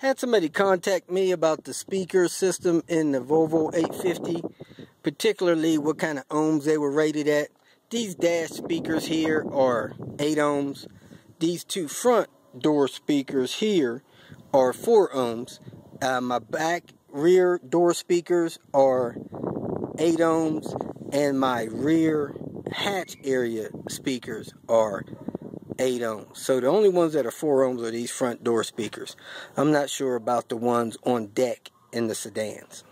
Had somebody contact me about the speaker system in the Volvo 850, particularly what kind of ohms they were rated at. These dash speakers here are 8 ohms. These two front door speakers here are 4 ohms. Uh, my back rear door speakers are 8 ohms and my rear hatch area speakers are 8 ohms. So the only ones that are 4 ohms are these front door speakers. I'm not sure about the ones on deck in the sedans.